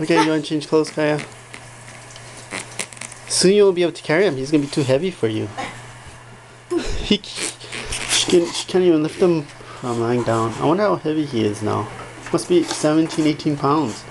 Okay, you want to change clothes, Kaya? Soon you won't be able to carry him. He's gonna be too heavy for you. He, she, can, she can't even lift him from lying down. I wonder how heavy he is now. Must be 17, 18 pounds.